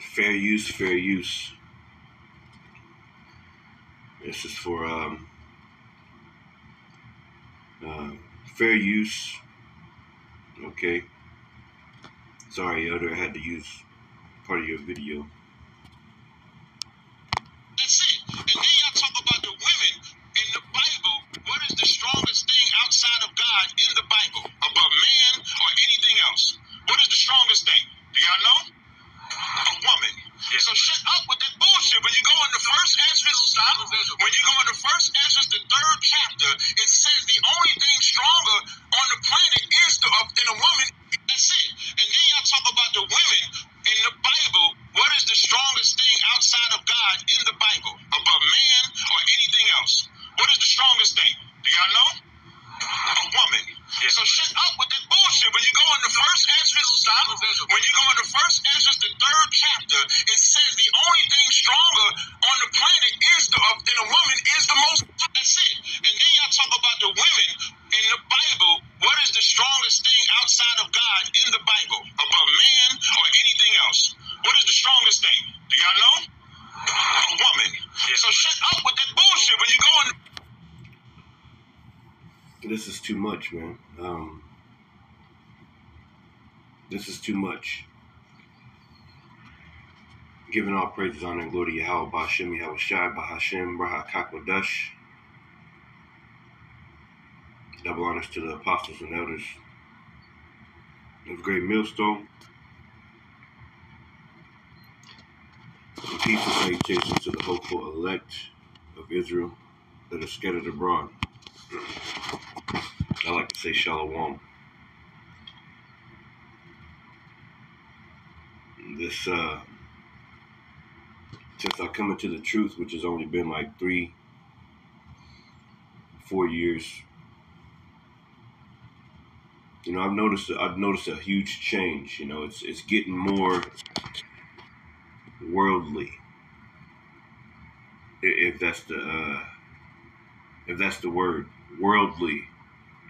fair use, fair use. This is for um, uh, fair use. Okay. Sorry, Elder, I had to use part of your video. That's it. And then y'all talk about the women in the Bible. What is the strongest thing outside of God in the Bible above man or anything else? What is the strongest thing? Do y'all know? A woman. So shut up with that bullshit. When you go in the first Ezra, stop. When you go in the first Ezra, the third chapter, it says the only thing stronger on the planet is the uh, than a woman. That's it. And then y'all talk about the women in the Bible. What is the strongest thing outside of God in the Bible above man or anything else? What is the strongest thing? Do y'all know? A woman. So shut up with that bullshit. When you go in the first Ezra, stop. When you go in the first Ezra, the third chapter, it says the only thing stronger on the planet is the uh, than a woman is the most. That's it. And then y'all talk about the women in the Bible. What is the strongest thing outside of God in the Bible above man or anything else? What is the strongest thing? Do y'all know? A woman. So shut up with that bullshit. When you go in This is too much, man. Um, this is too much. Giving all praises, honor, and glory to Yahweh, Ba'ashem, Yahweh Shai, Bahashem, Ruach HaKodesh. Double honors to the apostles and elders of Great Millstone. And peace and salutations to the hopeful elect of Israel that are scattered abroad. I like to say shalom. This, uh, since I come into the truth, which has only been like three, four years, you know, I've noticed, I've noticed a huge change. You know, it's it's getting more worldly, if that's the, uh, if that's the word, worldly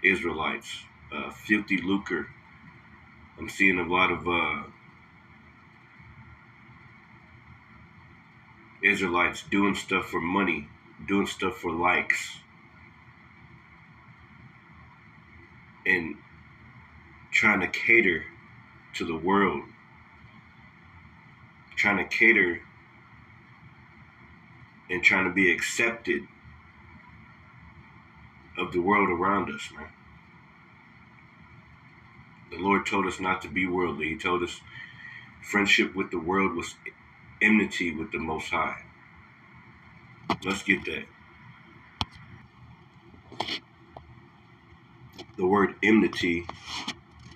Israelites, uh, filthy lucre. I'm seeing a lot of uh, Israelites doing stuff for money, doing stuff for likes, and trying to cater to the world, trying to cater and trying to be accepted of the world around us, man. The Lord told us not to be worldly. He told us friendship with the world was enmity with the Most High. Let's get that. The word enmity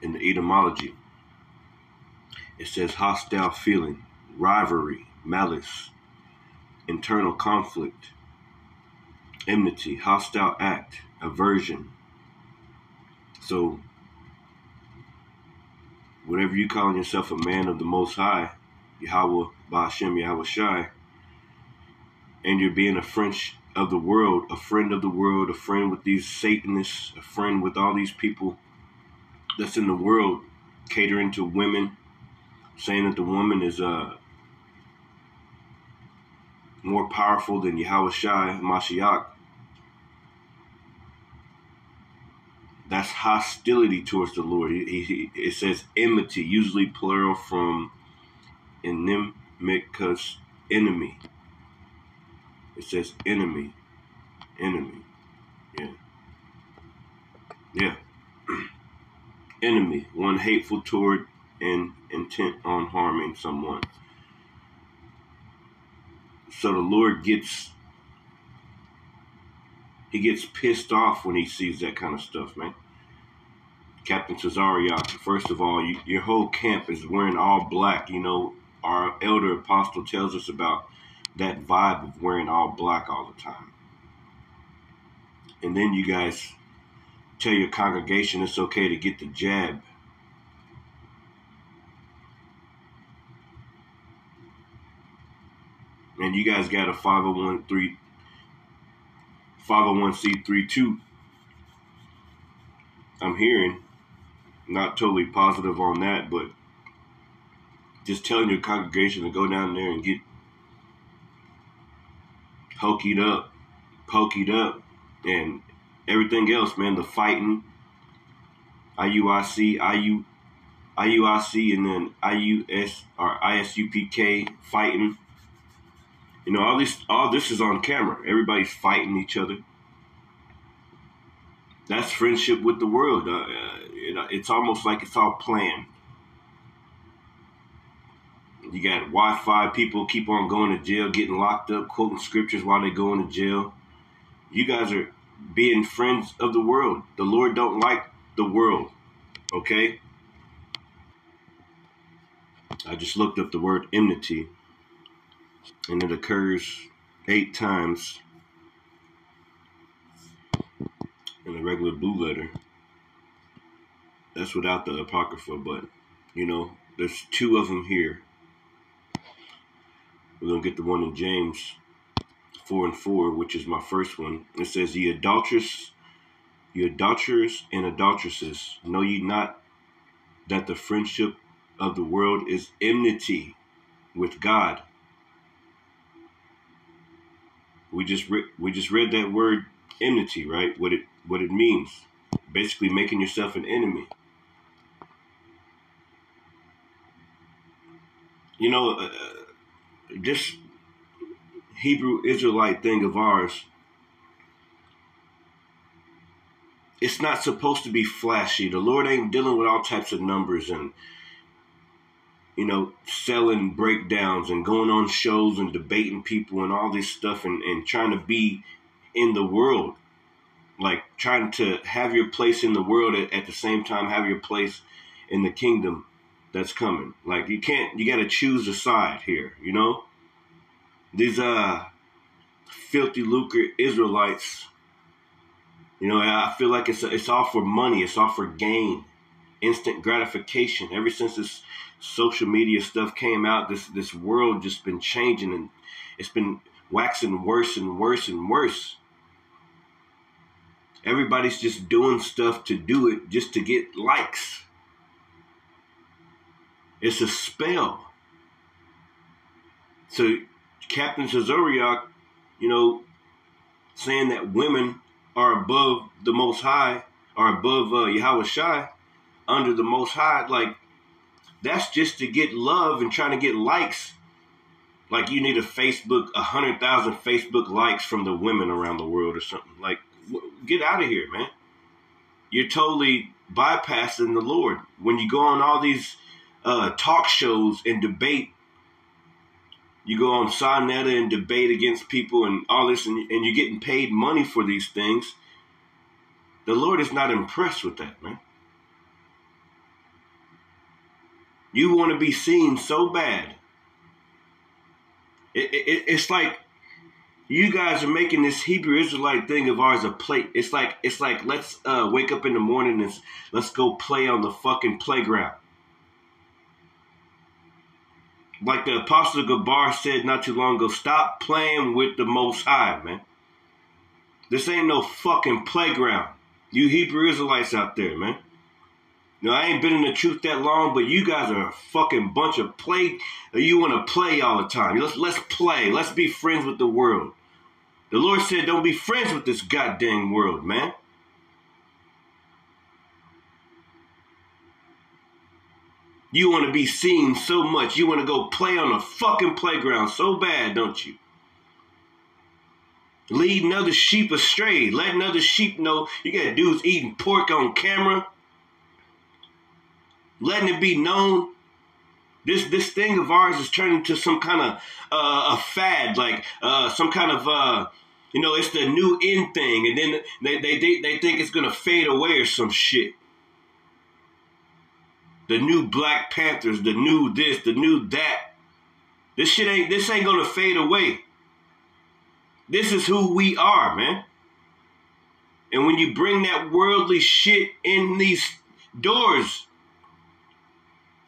in the etymology, it says hostile feeling, rivalry, malice, internal conflict, enmity, hostile act, aversion. So, whatever you calling yourself a man of the Most High, Yahweh, Ba'ashem, Yahweh Shai, and you're being a friend of the world, a friend of the world, a friend with these Satanists, a friend with all these people that's in the world catering to women, saying that the woman is uh, more powerful than Yahweh Shai, Mashiach. That's hostility towards the Lord. He, he, it says enmity, usually plural from inimicus, enemy. It says enemy, enemy. Yeah. Yeah. enemy, one hateful toward and intent on harming someone. So the Lord gets he gets pissed off when he sees that kind of stuff, man. Captain Cesariak, first of all, you, your whole camp is wearing all black. You know, our elder apostle tells us about that vibe of wearing all black all the time. And then you guys tell your congregation it's okay to get the jab. And you guys got a 501 501c3 too. I'm hearing, not totally positive on that, but just telling your congregation to go down there and get hokied up, pokeyed up, and everything else, man. The fighting, IUIC, IU, IUIC, and then IUS or ISUPK fighting. You know, all this, all this is on camera. Everybody's fighting each other. That's friendship with the world. Uh, it's almost like it's all planned. You got Wi-Fi people keep on going to jail, getting locked up, quoting scriptures while they go into jail. You guys are being friends of the world. The Lord don't like the world. Okay? I just looked up the word enmity, and it occurs eight times in the regular blue letter. That's without the Apocrypha, but you know, there's two of them here. We're going to get the one in James 4 and 4, which is my first one. It says, Ye adulterous, ye adulterers and adulteresses, know ye not that the friendship of the world is enmity with God? We just re- we just read that word enmity, right? What it what it means. Basically making yourself an enemy. You know, uh, this Hebrew Israelite thing of ours, it's not supposed to be flashy. The Lord ain't dealing with all types of numbers and you know, selling breakdowns and going on shows and debating people and all this stuff and, and trying to be in the world. Like trying to have your place in the world at, at the same time have your place in the kingdom that's coming. Like you can't you gotta choose a side here, you know? these uh filthy lucre Israelites. You know, I feel like it's it's all for money. It's all for gain, instant gratification. Ever since this social media stuff came out, this this world just been changing and it's been waxing worse and worse and worse. Everybody's just doing stuff to do it just to get likes. It's a spell. So Captain Tazariak, you know, saying that women are above the Most High, are above uh, Yahweh Shai, under the Most High, like that's just to get love and trying to get likes. Like you need a Facebook, a hundred thousand Facebook likes from the women around the world or something. Like, get out of here, man. You're totally bypassing the Lord when you go on all these uh, talk shows and debate you go on Sonetta and debate against people and all this, and, and you're getting paid money for these things. The Lord is not impressed with that, man. You want to be seen so bad. It, it, it's like you guys are making this Hebrew Israelite thing of ours a play. It's like it's like let's uh, wake up in the morning and let's go play on the fucking playground like the Apostle Gabar said not too long ago, stop playing with the Most High, man. This ain't no fucking playground. You Hebrew Israelites out there, man. Now, I ain't been in the truth that long, but you guys are a fucking bunch of play. You want to play all the time. Let's let's play. Let's be friends with the world. The Lord said, "Don't be friends with this goddamn world, man." You want to be seen so much. You want to go play on a fucking playground so bad, don't you? Leading other sheep astray, letting other sheep know you got dudes eating pork on camera, letting it be known. This this thing of ours is turning to some kind of uh, a fad, like uh, some kind of uh, you know, it's the new in thing, and then they they they, they think it's gonna fade away or some shit the new Black Panthers, the new this, the new that. This shit ain't this ain't gonna fade away. This is who we are, man. And when you bring that worldly shit in these doors,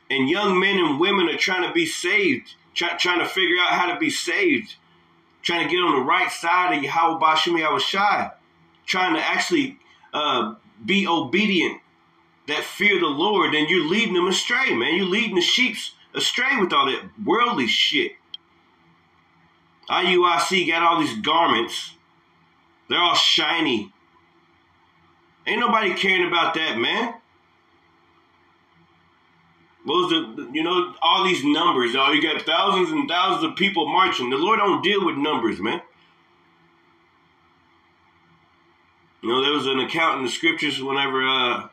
and young men and women are trying to be saved, try, trying to figure out how to be saved, trying to get on the right side of Yahweh Bashim Yahweh trying to actually uh, be obedient that fear the Lord, and you're leading them astray, man. You're leading the sheep astray with all that worldly shit. IUIC got all these garments. They're all shiny. Ain't nobody caring about that, man. Was the, you know, all these numbers. Oh, you got thousands and thousands of people marching. The Lord don't deal with numbers, man. You know, there was an account in the scriptures whenever uh,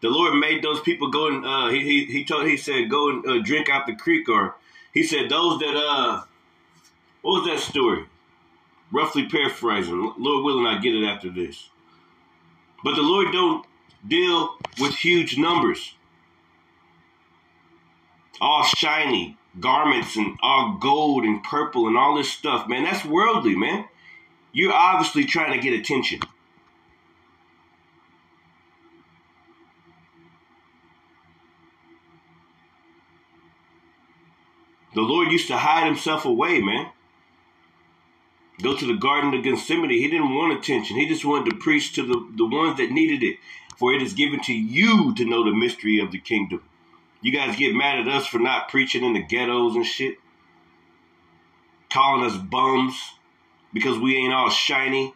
the Lord made those people go and uh, he, he he told he said go and uh, drink out the creek, or he said those that uh, what was that story? Roughly paraphrasing. Lord willing, I get it after this. But the Lord don't deal with huge numbers. All shiny garments and all gold and purple and all this stuff, man. That's worldly, man. You're obviously trying to get attention. The Lord used to hide himself away, man. Go to the Garden of Gethsemane. He didn't want attention. He just wanted to preach to the, the ones that needed it. For it is given to you to know the mystery of the kingdom. You guys get mad at us for not preaching in the ghettos and shit. Calling us bums because we ain't all shiny.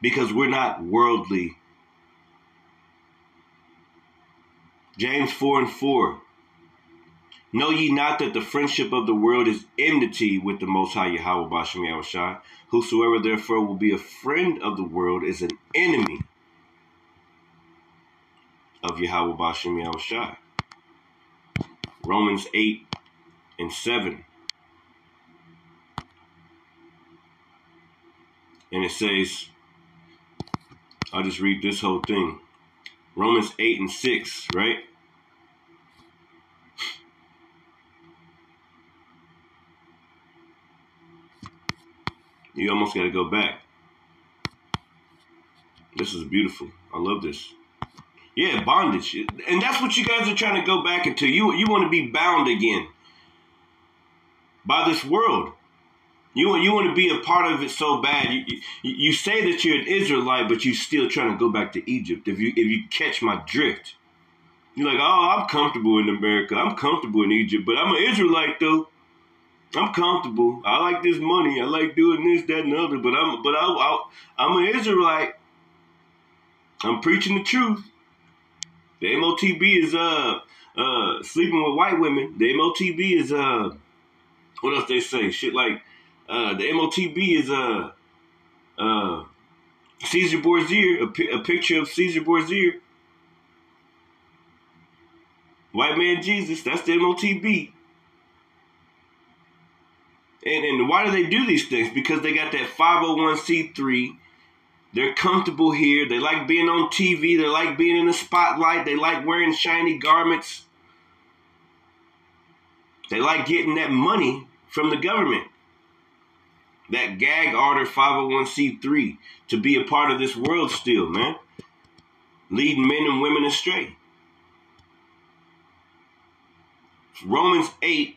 Because we're not worldly. James 4 and 4. Know ye not that the friendship of the world is enmity with the Most High Yahweh Bashem Yahushai? Whosoever therefore will be a friend of the world is an enemy of Yahweh Bashem Yahushai. Romans 8 and 7. And it says, I'll just read this whole thing. Romans 8 and 6, right? You almost got to go back. This is beautiful. I love this. Yeah, bondage, and that's what you guys are trying to go back into. You you want to be bound again by this world. You want you want to be a part of it so bad. You, you, you say that you're an Israelite, but you're still trying to go back to Egypt. If you if you catch my drift, you're like, oh, I'm comfortable in America. I'm comfortable in Egypt, but I'm an Israelite though. I'm comfortable. I like this money. I like doing this, that, and other. But I'm, but I, I, I'm an Israelite. I'm preaching the truth. The MOTB is uh uh sleeping with white women. The MOTB is uh what else they say? Shit like uh the MOTB is uh uh Caesar Borgia, a, a picture of Caesar Borgia. White man Jesus, that's the MOTB. And, and why do they do these things? Because they got that 501c3. They're comfortable here. They like being on TV. They like being in the spotlight. They like wearing shiny garments. They like getting that money from the government. That gag order 501c3 to be a part of this world still, man. Leading men and women astray. Romans 8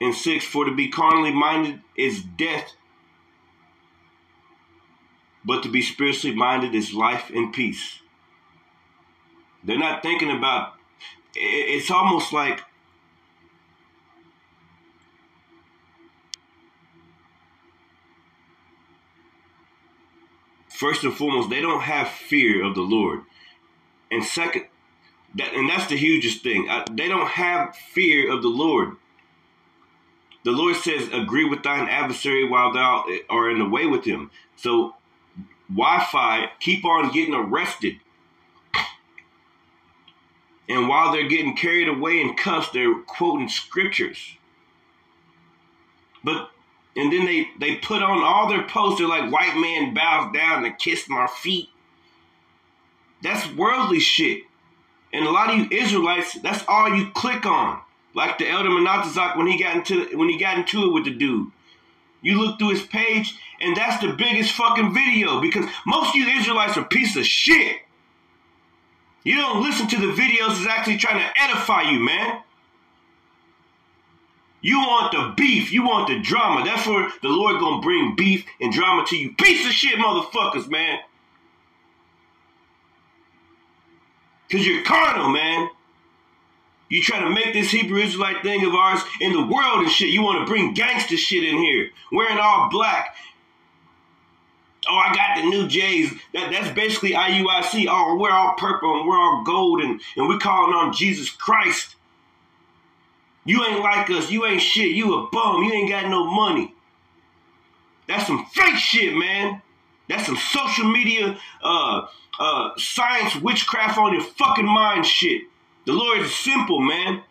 and 6 For to be carnally minded is death, but to be spiritually minded is life and peace. They're not thinking about it's almost like first and foremost, they don't have fear of the Lord. And second, that and that's the hugest thing. I, they don't have fear of the Lord. The Lord says, agree with thine adversary while thou art in the way with him. So Wi-Fi keep on getting arrested. And while they're getting carried away in cuffs, they're quoting scriptures. But and then they they put on all their posts. They're like white man bows down and kiss my feet. That's worldly shit. And a lot of you Israelites, that's all you click on. Like the elder Monatazak when he got into when he got into it with the dude. You look through his page, and that's the biggest fucking video because most of you Israelites are piece of shit. You don't listen to the videos that's actually trying to edify you, man. You want the beef, you want the drama. That's where the Lord gonna bring beef and drama to you. Piece of shit motherfuckers, man. Cause you're carnal, man. You try to make this Hebrew Israelite thing of ours in the world and shit. You want to bring gangster shit in here, wearing all black. Oh, I got the new J's. That, that's basically IUIC. Oh, we're all purple and we're all gold and, and we're calling on Jesus Christ. You ain't like us. You ain't shit. You a bum. You ain't got no money. That's some fake shit, man. That's some social media, uh, uh, science, witchcraft on your fucking mind shit. The Lord is simple, man.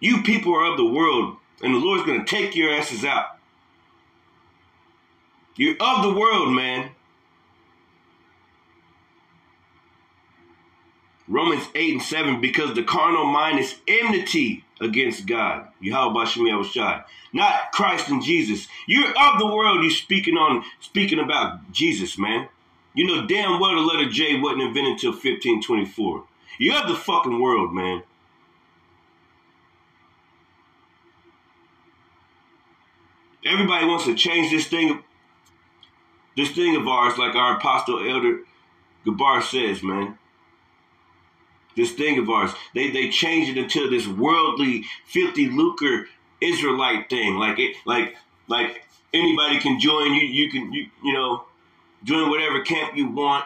You people are of the world, and the Lord's gonna take your asses out. You're of the world, man. Romans 8 and 7, because the carnal mind is enmity against God. Yahweh Shemi Shai. Not Christ and Jesus. You're of the world, you speaking on speaking about Jesus, man. You know damn well the letter J wasn't invented until 1524. You're of the fucking world, man. Everybody wants to change this thing this thing of ours, like our apostle elder Gabar says, man this thing of ours. They they changed it into this worldly, filthy lucre Israelite thing. Like it, like like anybody can join. You you can you you know join whatever camp you want.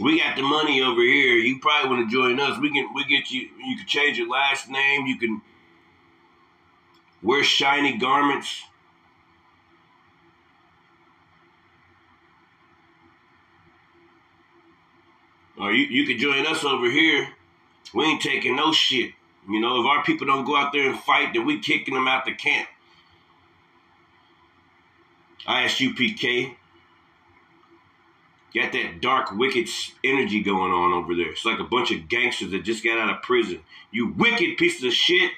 We got the money over here. You probably want to join us. We can we get you. You can change your last name. You can wear shiny garments. Or you, you could join us over here. We ain't taking no shit. You know, if our people don't go out there and fight, then we kicking them out the camp. ISUPK. Got that dark, wicked energy going on over there. It's like a bunch of gangsters that just got out of prison. You wicked pieces of shit.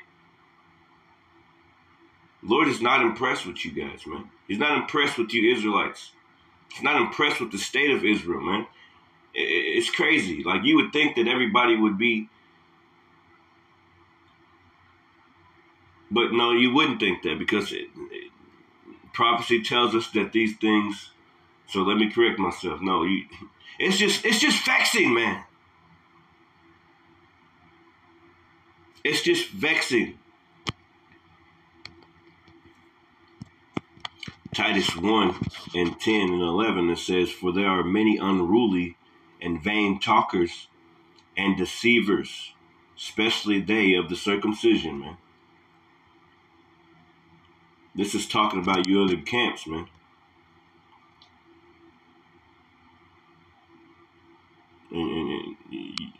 Lord is not impressed with you guys, man. He's not impressed with you Israelites. He's not impressed with the state of Israel, man it's crazy. Like you would think that everybody would be, but no, you wouldn't think that because it, prophecy tells us that these things. So let me correct myself. No, you, it's just it's just vexing, man. It's just vexing. Titus 1 and 10 and 11, it says, For there are many unruly and vain talkers and deceivers, especially they of the circumcision, man. This is talking about you other camps, man. And and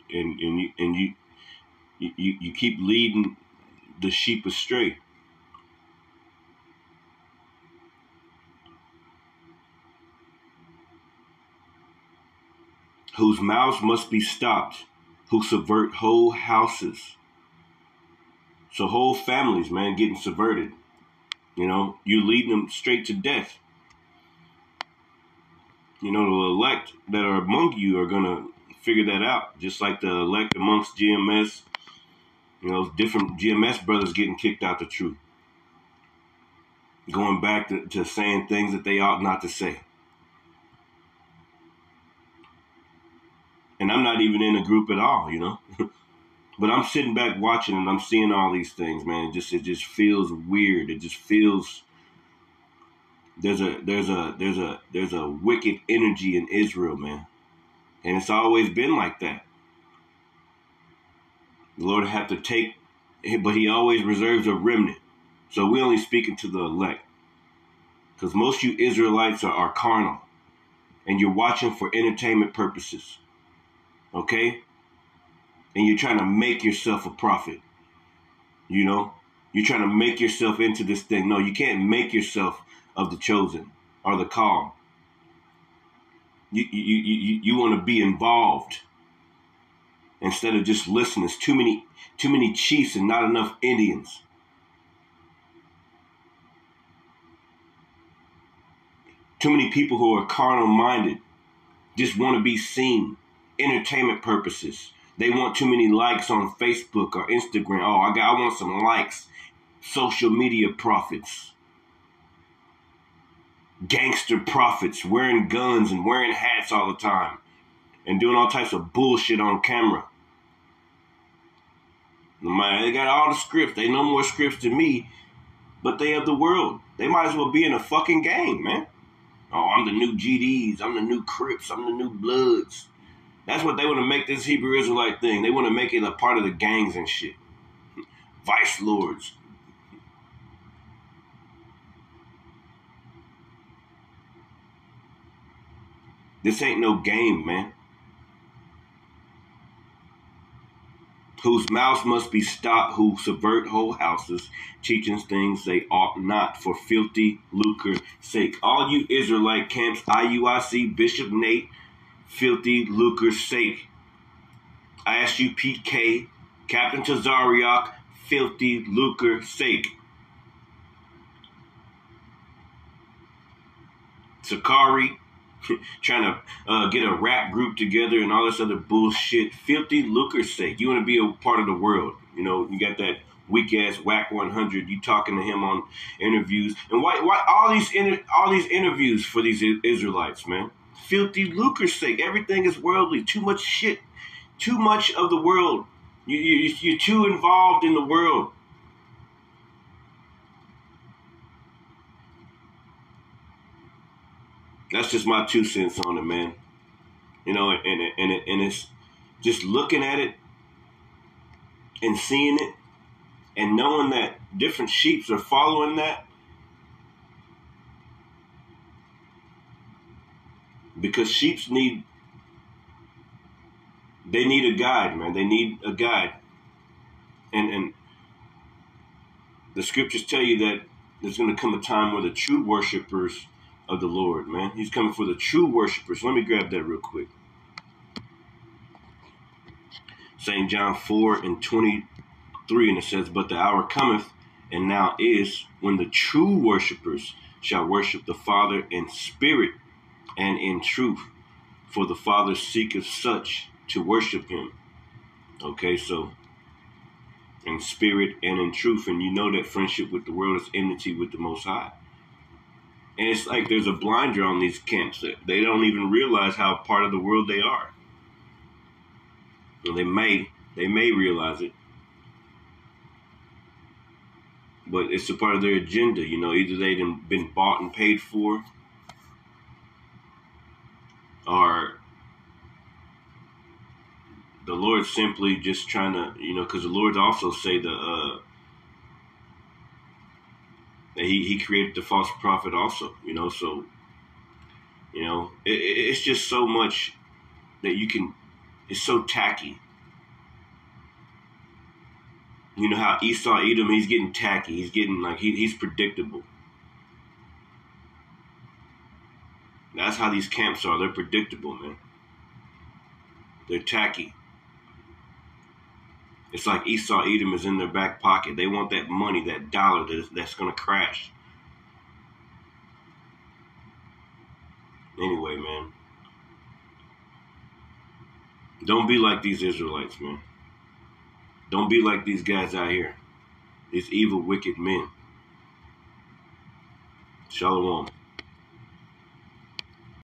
and, and, you and you, you you keep leading the sheep astray. whose mouths must be stopped, who subvert whole houses. So whole families, man, getting subverted. You know, you leading them straight to death. You know, the elect that are among you are gonna figure that out, just like the elect amongst GMS. You know, different GMS brothers getting kicked out the truth, going back to, to saying things that they ought not to say. and I'm not even in a group at all, you know. but I'm sitting back watching and I'm seeing all these things, man. It just it just feels weird. It just feels there's a there's a there's a there's a wicked energy in Israel, man. And it's always been like that. The Lord have to take but he always reserves a remnant. So we only speaking to the elect. Because most you Israelites are, are carnal. And you're watching for entertainment purposes okay? And you're trying to make yourself a prophet. You know, you're trying to make yourself into this thing. No, you can't make yourself of the chosen or the called. You you you you want to be involved instead of just listening. There's too many too many chiefs and not enough Indians. Too many people who are carnal minded just want to be seen entertainment purposes. They want too many likes on Facebook or Instagram. Oh, I got I want some likes. Social media profits. Gangster profits wearing guns and wearing hats all the time. and doing all types of bullshit on camera. Man, they got all the scripts. They know more scripts than me, but they have the world. They might as well be in a fucking game, man. Oh, I'm the new GDs. I'm the new Crips. I'm the new Bloods. That's what they want to make this Hebrew Israelite thing. They want to make it a part of the gangs and shit. Vice lords. This ain't no game, man. Whose mouths must be stopped, who subvert whole houses, teaching things they ought not for filthy lucre sake. All you Israelite camps, IUIC, Bishop Nate, filthy lucre sake. ISUPK, Captain Tazariak, filthy lucre sake. Sakari, trying to uh, get a rap group together and all this other bullshit. Filthy lucre's sake. You want to be a part of the world. You know, you got that weak ass Wack 100. You talking to him on interviews. And why, why all these inter, all these interviews for these Israelites, man? Filthy lucre's sake. Everything is worldly. Too much shit. Too much of the world. You, you, you're too involved in the world. That's just my two cents on it, man. You know, and and and, and it's just looking at it and seeing it and knowing that different sheeps are following that because sheeps need they need a guide man they need a guide and and the scriptures tell you that there's going to come a time where the true worshipers of the Lord, man. He's coming for the true worshipers. Let me grab that real quick. St. John 4 and 23, and it says, But the hour cometh, and now is, when the true worshipers shall worship the Father in spirit and in truth, for the Father seeketh such to worship him. Okay, so in spirit and in truth, and you know that friendship with the world is enmity with the Most High. And it's like there's a blinder on these camps. They don't even realize how part of the world they are. they may they may realize it. But it's a part of their agenda, you know, either they've been bought and paid for or the Lord simply just trying to, you know, because the Lord also say the uh, he, he created the false prophet also, you know, so, you know, it, it's just so much that you can, it's so tacky. You know how Esau Edom, he's getting tacky. He's getting like, he, he's predictable. That's how these camps are. They're predictable, man. They're tacky. It's like Esau Edom is in their back pocket. They want that money, that dollar that's, that's going to crash. Anyway, man. Don't be like these Israelites, man. Don't be like these guys out here. These evil, wicked men. Shalom.